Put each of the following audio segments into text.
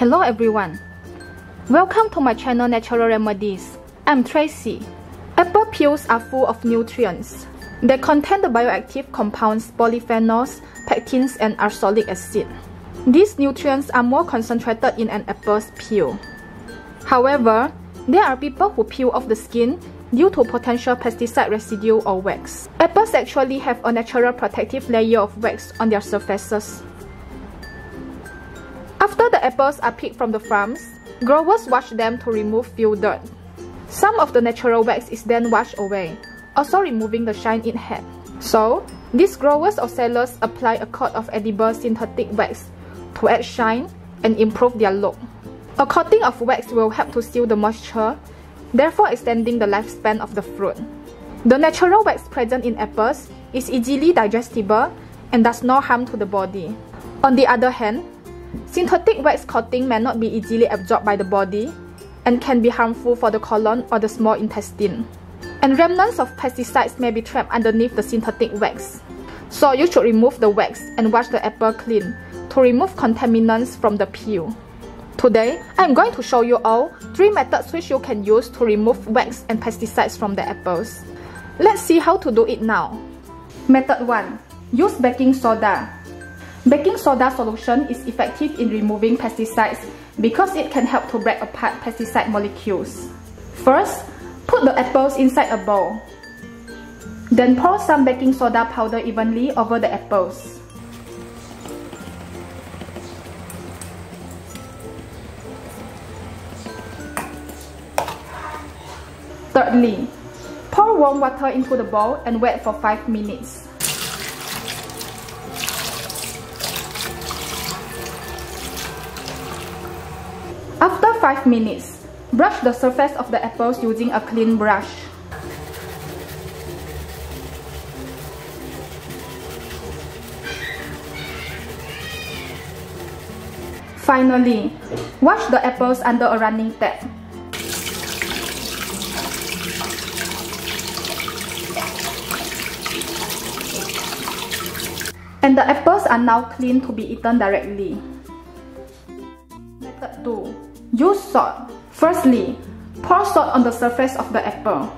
Hello everyone. Welcome to my channel Natural Remedies. I'm Tracy. Apple peels are full of nutrients. They contain the bioactive compounds polyphenols, pectins, and ursolic acid. These nutrients are more concentrated in an apple's peel. However, there are people who peel off the skin due to potential pesticide residue or wax. Apples actually have a natural protective layer of wax on their surfaces. After the apples are picked from the farms, growers wash them to remove field dirt. Some of the natural wax is then washed away, also removing the shine it had. So, these growers or sellers apply a coat of edible synthetic wax to add shine and improve their look. A coating of wax will help to seal the moisture, therefore extending the lifespan of the fruit. The natural wax present in apples is easily digestible and does no harm to the body. On the other hand, synthetic wax coating may not be easily absorbed by the body and can be harmful for the colon or the small intestine. And remnants of pesticides may be trapped underneath the synthetic wax. So you should remove the wax and wash the apple clean to remove contaminants from the peel. Today, I'm going to show you all 3 methods which you can use to remove wax and pesticides from the apples. Let's see how to do it now. Method 1. Use baking soda. Baking soda solution is effective in removing pesticides because it can help to break apart pesticide molecules. First, put the apples inside a bowl. Then pour some baking soda powder evenly over the apples. Thirdly, pour warm water into the bowl and wait for 5 minutes. 5 minutes, brush the surface of the apples using a clean brush. Finally, wash the apples under a running tap. And the apples are now clean to be eaten directly. Method 2. Use salt. Firstly, pour salt on the surface of the apple.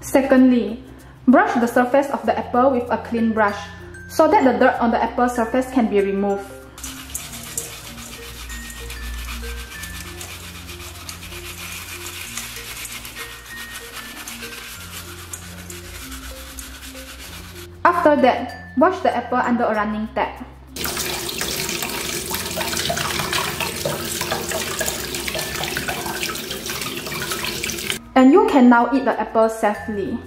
Secondly, brush the surface of the apple with a clean brush so that the dirt on the apple surface can be removed. After that, wash the apple under a running tap. And you can now eat the apple safely.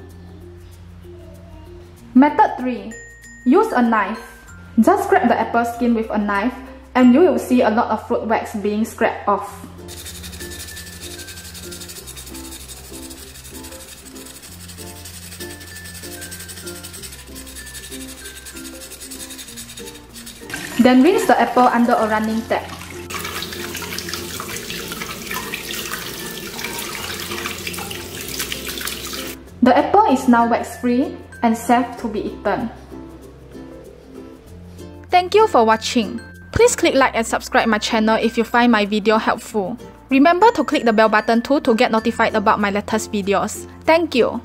Method 3. Use a knife. Just scrape the apple skin with a knife and you will see a lot of fruit wax being scraped off. Then rinse the apple under a running tap. The apple is now wax-free and safe to be eaten. Thank you for watching. Please click like and subscribe my channel if you find my video helpful. Remember to click the bell button too to get notified about my latest videos. Thank you.